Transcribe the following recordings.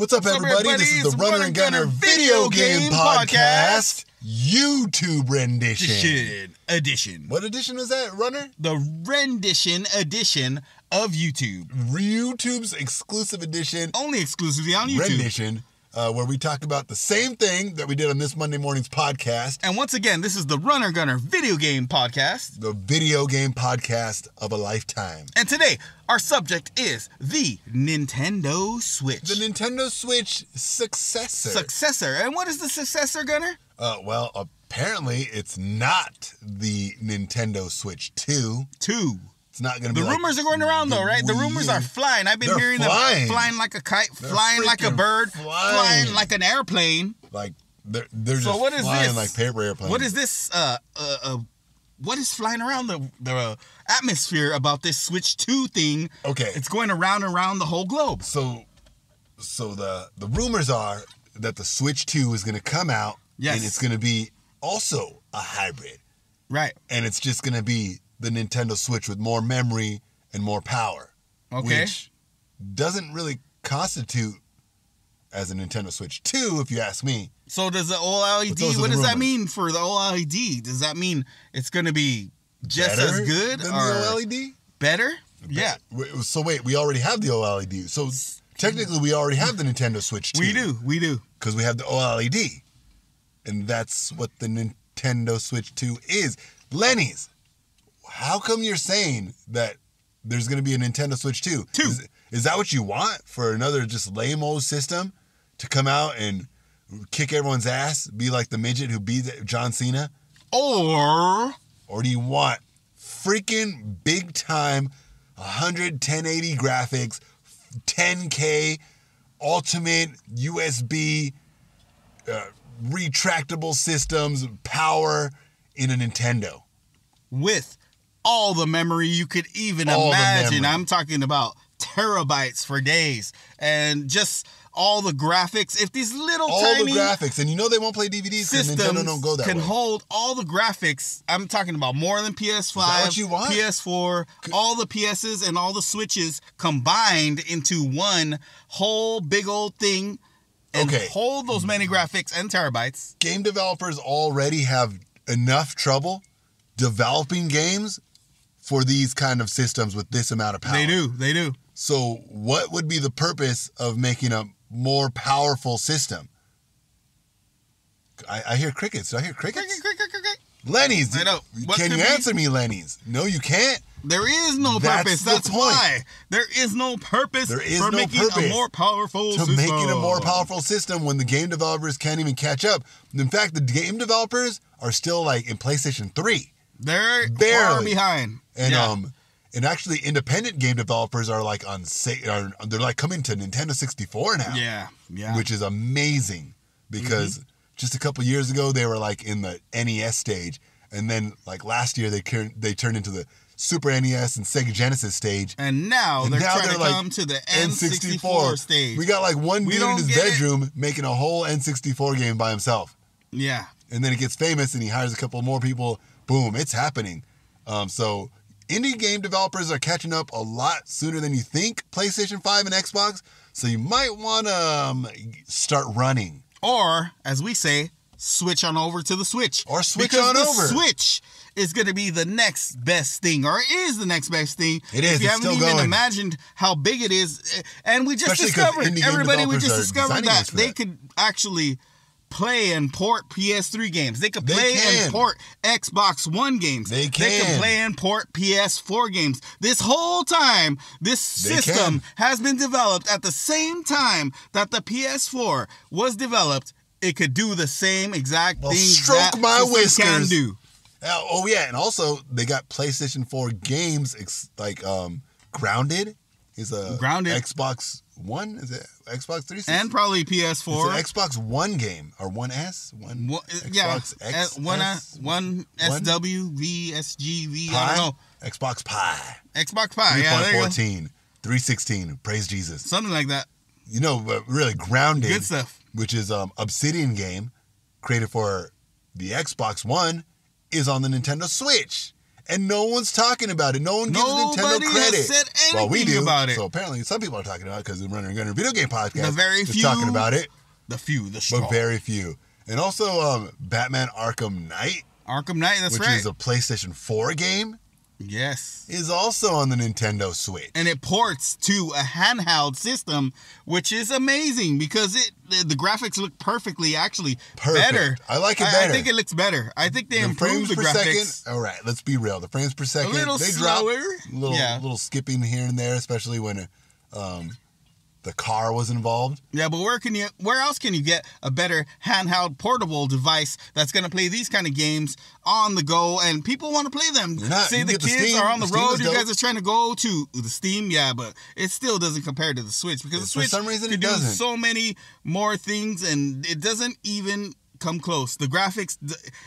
What's up, What's everybody? everybody? This is the Runner and Gunner Video Game Podcast YouTube rendition. Edition. Edition. What edition was that, Runner? The rendition edition of YouTube. YouTube's exclusive edition Only exclusively on YouTube. rendition, uh, where we talk about the same thing that we did on this Monday morning's podcast, And once again, this is the Runner Gunner Video Game Podcast. the video game podcast of a lifetime. And today, our subject is the Nintendo Switch. The Nintendo Switch successor. successor. And what is the successor, Gunner? uh, well, apparently it's not the Nintendo Switch 2. Two. It's not going to The like rumors are going around though, right? The rumors are flying. I've been hearing flying. them flying like a kite, They're flying like a bird, flying. flying like an airplane. like they're they're So just what is flying this? like paper airplanes. What is this? Uh, uh, uh, what is flying around the the uh, atmosphere about this Switch Two thing? Okay. It's going around and around the whole globe. so so the the rumors are that the Switch 2 is going to come out Yes. and it's going to be also a hybrid Right. and it's just going to be the Nintendo Switch with more memory and more power. Okay. Which doesn't really constitute as a Nintendo Switch 2 if you ask me. So does the OLED? What does that mean for the OLED? Does that mean it's going to be just Better as good than or the OLED? better? Yeah, So wait, we already have the OLED. So technically we already have the Nintendo Switch 2. we do. We do. because we have the OLED, and that's what the Nintendo Switch 2 is. Lenny's, how come you're saying that there's going to be a Nintendo Switch 2? Two. Is, is that what you want for another just lame old system to come out and kick everyone's ass, be like the midget who beat John Cena? Or Or do you want freaking big time 100 1080 graphics, 10K, ultimate USB, uh, retractable systems, power in a Nintendo? with all the memory you could even All imagine. I'm talking about terabytes for days and just all the graphics. If these little All tiny the graphics, and you know they won't play DVDs because Nintendo don't go that can way. hold all the graphics, I'm talking about more than PS5, Is that what you want? PS4, all the PSs and all the Switches combined into one whole big old thing. And Okay. hold those many graphics and terabytes. Game developers already have enough trouble developing games for these kind of systems with this amount of power. They do, they do. So, what would be the purpose of making a more powerful system? I, I hear crickets. Do I hear crickets? Lenny's. I know. What Can you answer me, Lenny's? No, you can't. There is no That's purpose. the That's point. why. There is no purpose There is for no making a more powerful To system. making a more powerful system when the game developers can't even catch up. In fact, the game developers are still like in PlayStation 3. They're far Barely. behind. And Yeah. um and actually independent game developers are like on sa- are, they're like coming to Nintendo 64 now. yeah, yeah. which is amazing because Mm-hmm. just a couple years ago they were like in the NES stage, and then like last year they they turned into the Super NES and Sega Genesis stage. and now And they're now trying they're to like come to the N64, stage. We got like one dude in his get it. bedroom making a whole N64 game by himself, yeah. and then he gets famous and he hires a couple more people. Boom, it's happening. Um, so indie game developers are catching up a lot sooner than you think. PlayStation 5 and Xbox. So you might want to um, start running. Or, as we say, switch on over to the Switch. Or switch because on the over. Switch is going to be the next best thing, or is the next best thing. It is, If you haven't even going. imagined how big it is, and we just Especially discovered, everybody, we just discovered designing that they that. could actually play and port PS3 games. They could They play can. and port Xbox One games. They can. They can can. play and port PS4 games. This whole time, this They system can. has been developed at the same time that the PS4 was developed. It could do the same exact Well, thing stroke that my system can whiskers. do. Uh, oh yeah, and also they got PlayStation 4 games ex- like um Grounded is a Grounded. Xbox One is it Xbox 360 And probably PS4. an Xbox One game or One S One One- yeah, Xbox uh, X one, uh, S? one SW, V, SG, V, I don't know. Xbox Pi Xbox Pi, yeah, there you go. 3.14 316 praise Jesus Something like that. you know but really Grounded Good stuff. which is um Obsidian game created for the Xbox One is on the Nintendo Switch and no one's talking about it. No one gives Nobody Nintendo has credit. said well, we do. about it. So apparently, some people are talking about it because the Runner and Gunner video game podcast The very is few- talking about it, The few, the strong. but very few. And also, um, Batman Arkham Knight, Arkham Knight, that's which right. Which is a PlayStation 4 game, yes. is also on the Nintendo Switch. And it ports to a handheld system, which is amazing because it the, the graphics look perfectly actually Perfect. better. I like it I, better. I think it looks better. I think they the improved frames the per graphics. second. All right, let's be real. The frames per second a little they drop slower. little Yeah. little skipping here and there, especially when um, the car was involved. Yeah, but where can you? Where else can you get a better handheld portable device that's going to play these kind of games on the go and people want to play them? Not- Say the get the kids are on the, The road. You guys are trying to go to the Steam, yeah, but it still doesn't compare to the Switch because the For Switch some reason it do doesn't. so many more things and it doesn't even come close. The graphics,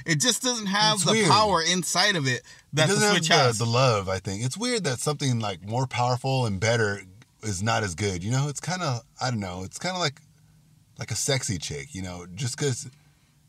it just doesn't have It's the weird. power inside of it that it the Switch have has. the, the love. I think it's weird that something like more powerful and better is not as good. You know, it's kind of I don't know. It's kind of like like a sexy chick. You know, just because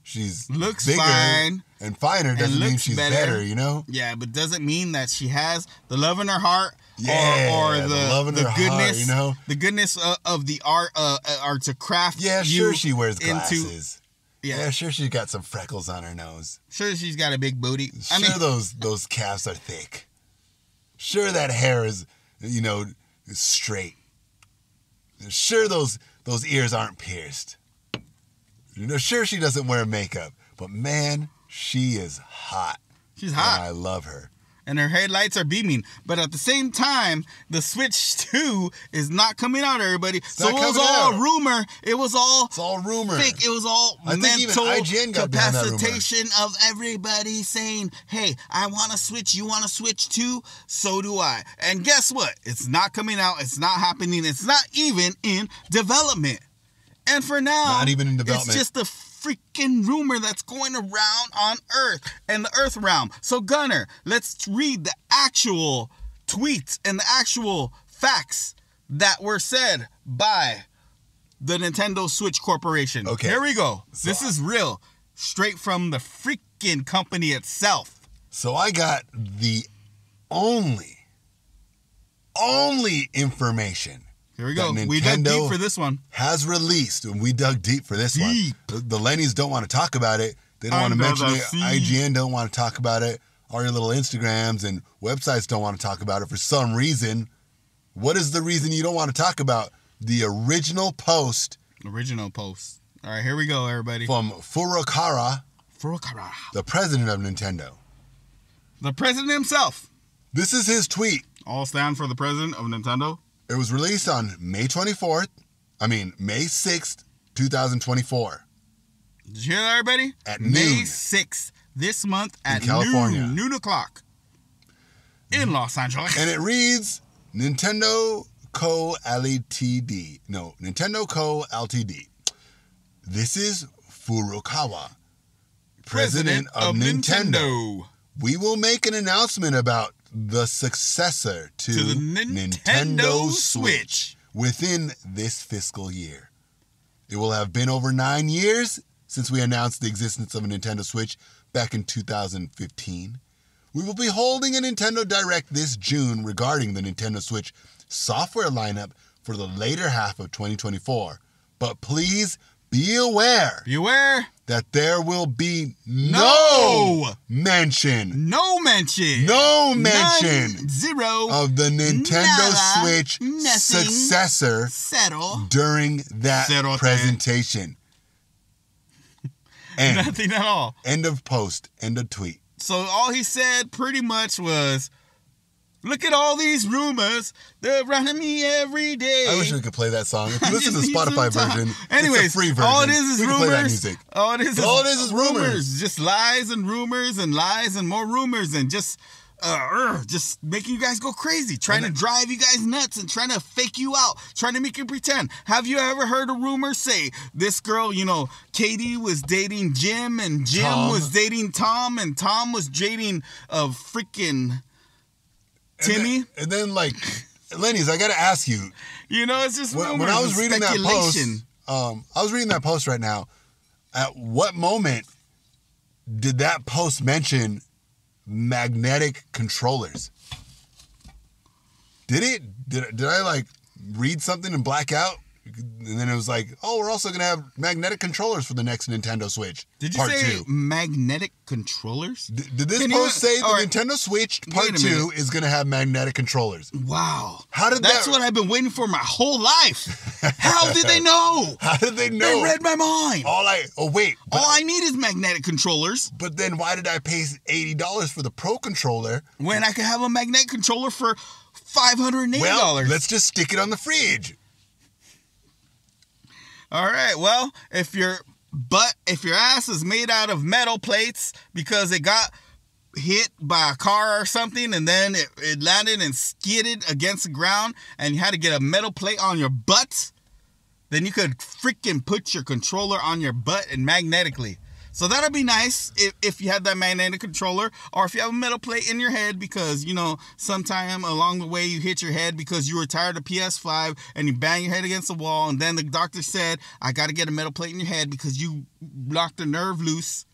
she's Looks bigger fine. and finer doesn't mean she's better. better. You know. Yeah, but doesn't mean that she has the love in her heart. Yeah, or, or the, the love in the her heart, goodness, you know? the goodness uh, of the art, uh, uh, art to craft. Yeah, you sure she wears into- glasses. Yeah, Yeah, sure she's got some freckles on her nose. sure she's got a big booty. I Sure mean, those those calves are thick. Sure that hair is you know is straight. Sure those those ears aren't pierced. You know, sure she doesn't wear makeup, but man, she is hot. she's And hot, I love her. And her headlights are beaming. But at the same time, the Switch Two is not coming out. Everybody, so it was all out. rumor. It was all It's all rumor. fake. It was all I mental IGN got behind capacitation of everybody saying, "Hey, I want to switch. You want to switch too? So do I." And guess what? It's not coming out. It's not happening. It's not even in development. And for now, Not even in development. It's just a freaking rumor that's going around on Earth and the Earth realm. So Gunner, let's read the actual tweets and the actual facts that were said by the Nintendo Switch Corporation. Okay. Here we go. So this is real. Straight from the freaking company itself. So I got the only only information Here we go. We dug deep for this one. has released, and we dug deep for this Deep. one. The, the Lennies don't want to talk about it. They don't want to mention it. IGN don't want to talk about it. All your little Instagrams and websites don't want to talk about it for some reason. What is the reason you don't want to talk about the original post Original post. All right, here we go, everybody. from Furukawa, Furukawa. the president of Nintendo? The president himself. This is his tweet. All stand for the president of Nintendo. It was released on May 24th. I mean, May 6th, 2024. Did you hear that, everybody? At May noon. 6th, this month at California. noon, noon o'clock in Los Angeles. And it reads Nintendo Co. Ltd. No, Nintendo Co. Ltd. This is Furukawa, president, of, Nintendo. We will make an announcement about the successor to, To the Nintendo Switch. within this fiscal year. It will have been over nine years since we announced the existence of a Nintendo Switch back in 2015. We will be holding a Nintendo Direct this June regarding the Nintendo Switch software lineup for the later half of 2024. But please be aware Beware, that there will be no, No! mention, no mention. no mention None, zero. of the Nintendo Nada, Switch nothing. successor settle. during that Cerote. presentation. End. Nothing at all. End of post. End of tweet. So all he said pretty much was, "Look at all these rumors. They're running me every day." I wish we could play that song. If you listen to the Spotify version, Anyways, it's a free version. all it is is we rumors. can play that music. All it is is All it is is rumors. Just lies and rumors and lies and more rumors and just. Uh, ugh, just making you guys go crazy, trying to drive you guys nuts and trying to fake you out, trying to make you pretend. Have you ever heard a rumor say this girl, you know, Katie was dating Jim and Jim Tom. was dating Tom and Tom was dating a freaking Timmy? then, and then like, Lenny's, I got to ask you, You know, it's just when, when I was reading that post, um, I was reading that post right now. At what moment did that post mention magnetic controllers. Did it? Did, did I like read something and black out? And then it was like, oh, we're also gonna have magnetic controllers for the next Nintendo Switch. Did you part say two. magnetic controllers? D- did this Can you- post say the all right. Nintendo Switch Part Wait a Two minute. is gonna have magnetic controllers? Wow. How did That's that- what I've been waiting for my whole life. How did they know? How did they know? They read my mind. All I oh wait, but, All I need is magnetic controllers but then why did I pay eighty dollars for the Pro controller? when I could have a magnetic controller for $580. Well, dollars. let's just stick it on the fridge. All right. Well, if your butt, if your ass is made out of metal plates because it got hit by a car or something and then it, it landed and skidded against the ground and you had to get a metal plate on your butt, then you could freaking put your controller on your butt and magnetically. So that'll be nice if, if you have that magnetic controller or if you have a metal plate in your head because, you know, sometime along the way you hit your head because you were tired of PS5 and you bang your head against the wall and then the doctor said, I got to get a metal plate in your head because you knocked a nerve loose.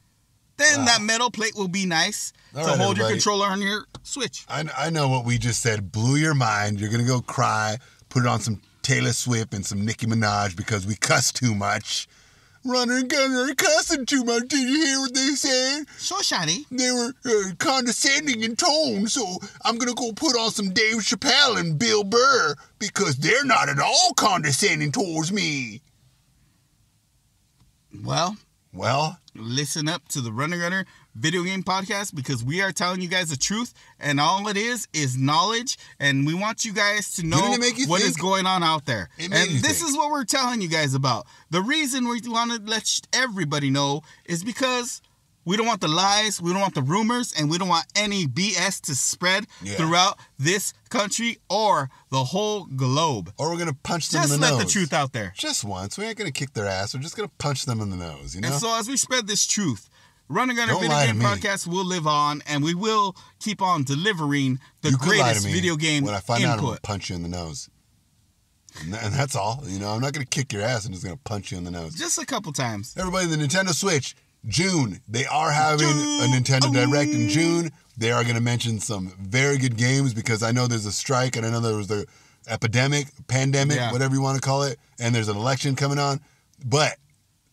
Then Wow. that metal plate will be nice All to right, hold your controller on your Switch. I, I know what we just said blew your mind. You're gonna go cry, put it on some Taylor Swift and some Nicki Minaj because we cuss too much. Runner and Gunner are cussing too much. Did you hear what they said? So shiny. They were uh, condescending in tone, so I'm gonna go put on some Dave Chappelle and Bill Burr because they're not at all condescending towards me. Well, Well, listen up to the Runner Gunner video game podcast because we are telling you guys the truth and all it is is knowledge and we want you guys to know what is going on out there. And this think. is what we're telling you guys about. The reason we want to let everybody know is because we don't want the lies, we don't want the rumors, and we don't want any BS to spread Yeah. throughout this country or the whole globe. or we're gonna punch them Just in the let nose. the truth out there. Just once. We ain't gonna kick their ass. We're just gonna punch them in the nose. You know. And so as we spread this truth, Running Gunner Video Game me. Podcast will live on and we will keep on delivering the you to greatest video game when I find out I'm gonna input. punch you in the nose. And, that's all. You know, I'm not gonna kick your ass. I'm just gonna punch you in the nose. Just a couple times. Everybody, the Nintendo Switch, June. They are having a June. Nintendo oh. Direct in June. They are gonna mention some very good games because I know there's a strike and I know there was the epidemic, pandemic, Yeah. whatever you want to call it, and there's an election coming on. But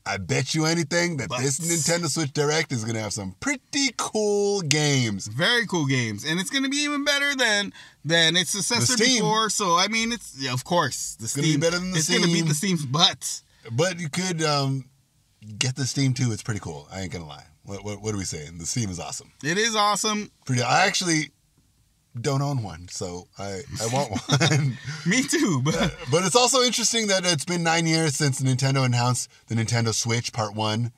I bet you anything that this Nintendo Switch Direct is gonna have some pretty cool games. Very cool games. And it's gonna be even better than than its successor before. So I mean it's yeah, of course the gonna be better than the It's gonna beat Steam. the Steam's butt. But you could um, get the Steam too. It's pretty cool. I ain't gonna lie. What, what, what are we saying? The Steam is awesome. It is awesome. Pretty. I actually don't own one, so I I want one. Me too. But uh, but it's also interesting that it's been nine years since Nintendo announced the Nintendo Switch Part One,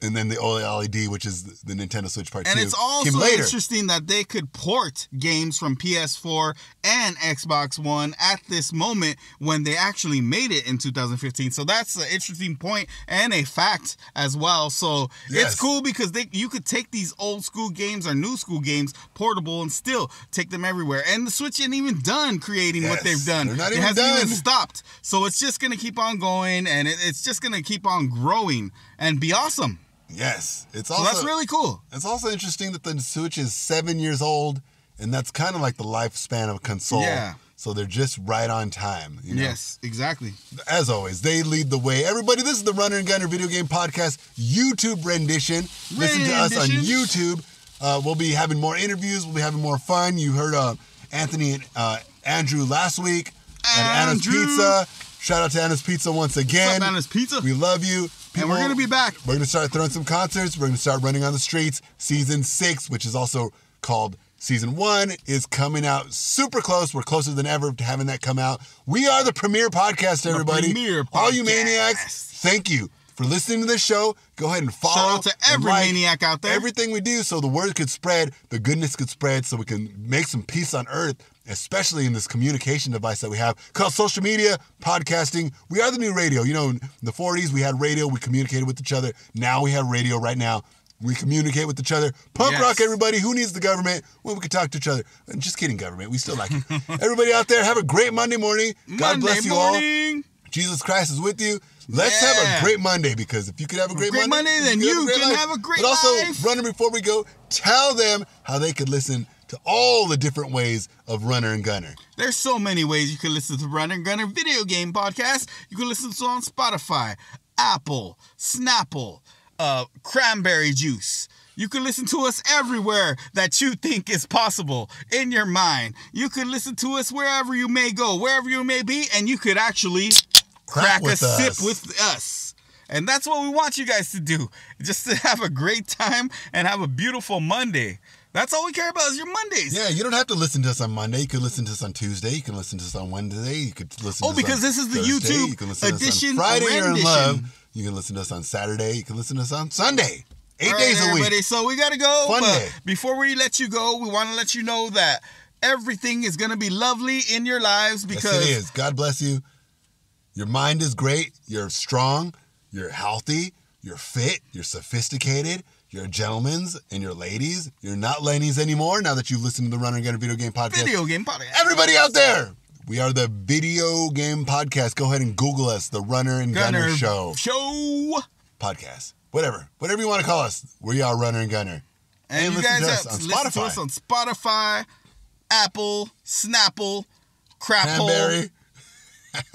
and then the OLED, which is the Nintendo Switch Part And Two, it's came also interesting that they could port games from PS4 and Xbox One at this moment when they actually made it in 2015. So that's an interesting point and a fact as well. So Yes. it's cool because they you could take these old school games or new school games portable and still take them everywhere. And the Switch ain't even done creating what they've done. It even hasn't even stopped. So it's just gonna keep on going and it, it's just gonna keep on growing and be awesome. Yes, it's So also that's really cool. it's also interesting that the Switch is seven years old, and that's kind of like the lifespan of a console. Yeah. So they're just right on time. You know? Yes, exactly. As always, they lead the way. Everybody, this is the Runner and Gunner Video Game Podcast YouTube rendition. Listen to us on YouTube. Uh, we'll be having more interviews. We'll be having more fun. You heard uh, Anthony and uh, Andrew last week at Anna's Pizza. Shout out to Anna's Pizza once What's again. up, Anna's Pizza? We love you. And we're gonna be back. we're going to start throwing some concerts. We're going to start running on the streets. Season six, which is also called season one, is coming out super close. We're closer than ever to having that come out. We are the premier podcast, everybody. premier All you podcast. maniacs, thank you for listening to this show. Go ahead and follow. Shout out to every like maniac out there. Everything we do so the word could spread, the goodness could spread, so we can make some peace on earth, especially in this communication device that we have called social media, podcasting. We are the new radio. You know, in the 40s, we had radio, we communicated with each other. Now we have radio right now. We communicate with each other. Punk Yes. rock, everybody. Who needs the government when we can talk to each other? I'm just kidding, government. We still like you. everybody out there, have a great Monday morning. God Monday bless you all. Jesus Christ is with you. Let's have a great Monday because if you could have a great, Great Monday, then can you great can life. have a great But also, life. runner, before we go, tell them how they could listen to all the different ways of runner and gunner. There's so many ways you can listen to Runner and Gunner video game podcast. You can listen to on Spotify, Apple, Snapple, uh, Cranberry Juice. You can listen to us everywhere that you think is possible in your mind. You can listen to us wherever you may go, wherever you may be, and you could actually crack, a us. sip with us. And that's what we want you guys to do. Just to have a great time and have a beautiful Monday. That's all we care about is your Mondays. Yeah, you don't have to listen to us on Monday. You can listen to us on Tuesday. You can listen to us on Wednesday. You could listen Oh, to us because on this is the Thursday. YouTube You can listen to us on edition, Friday, you're in love. You can listen to us on Saturday. You can listen to us on Sunday. Eight right, days a week. So we gotta go. Fun but day. before we let you go, we want to let you know that everything is gonna be lovely in your lives because yes, it is. God bless you. Your mind is great. You're strong. You're healthy. You're fit. You're sophisticated. You're gentlemen's and you're ladies. You're not ladies anymore now that you've listened to the Runner and Gunner Video Game Podcast. video game podcast. Everybody out there, we are the Video Game Podcast. Go ahead and Google us, the Runner and Gunner, Show Show. Podcast. Whatever. Whatever you want to call us. We are Runner and Gunner. And, And you listen guys to us on listen to us on Spotify, Apple, Snapple, Crapple.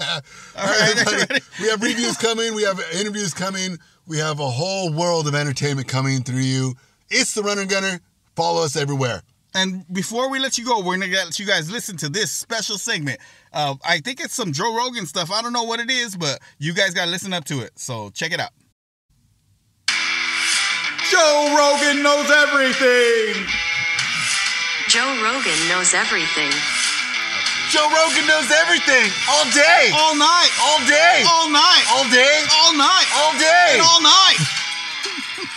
All right, everybody. we have reviews coming. We have interviews coming. We have a whole world of entertainment coming through you. It's the Runner Gunner. Follow us everywhere. And before we let you go, we're gonna let you guys listen to this special segment. Uh, I think it's some Joe Rogan stuff. I don't know what it is, but you guys gotta listen up to it. So check it out. Joe Rogan knows everything. Joe Rogan knows everything. Joe Rogan knows everything all day, All night, all day, all night, all day, all night, all day. and all night.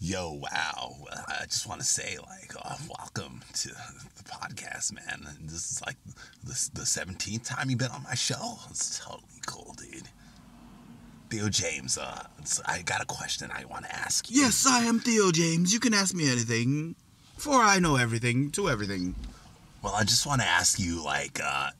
Yo, wow. I just want to say, like, uh, welcome to the podcast, man. This is like the, the 17th time you've been on my show. It's totally cool, dude. Theo James, uh, I got a question I want to ask you. Yes, I am Theo James. You can ask me anything, for I know everything to everything. Well, I just want to ask you, like, uh,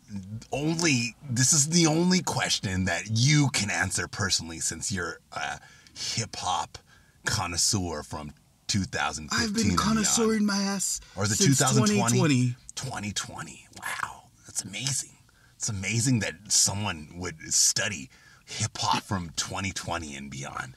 only, this is the only question that you can answer personally since you're a hip hop connoisseur from 2015. I've been connoisseuring my ass Or is it since 2020? 2020. 2020. Wow, that's amazing. It's amazing that someone would study hip hop from 2020 and beyond.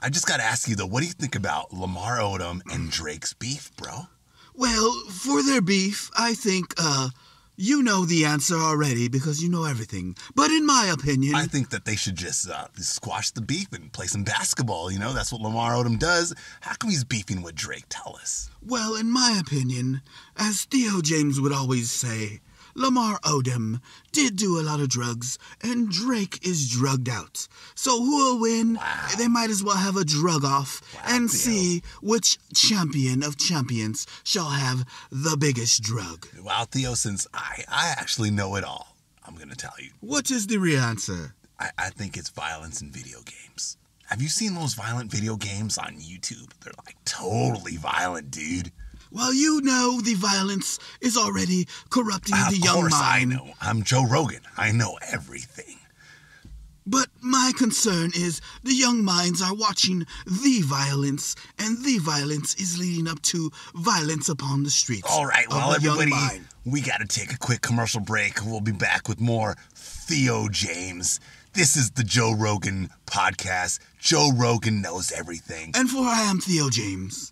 I just got to ask you though, what do you think about Lamar Odom and Drake's beef, bro? Well, for their beef, I think, uh, you know the answer already because you know everything. But in my opinion, I think that they should just uh, squash the beef and play some basketball. You know, that's what Lamar Odom does. How come he's beefing with Drake? Tell us. well, in my opinion, as Theo James would always say, Lamar Odom did do a lot of drugs, and Drake is drugged out. So who'll win? Wow. They might as well have a drug off Wow, and Theo. see which champion of champions shall have the biggest drug. Well, Theo, since I, I actually know it all, I'm going to tell you. What is the real answer? I, I think it's violence in video games. Have you seen those violent video games on YouTube? They're like totally violent, dude. Well, you know the violence is already corrupting of the young mind. Of course I know. I'm Joe Rogan. I know everything. But my concern is the young minds are watching the violence, and the violence is leading up to violence upon the streets. All right, well, everybody, we got to take a quick commercial break. We'll be back with more Theo James. This is the Joe Rogan podcast. Joe Rogan knows everything. And for I am Theo James.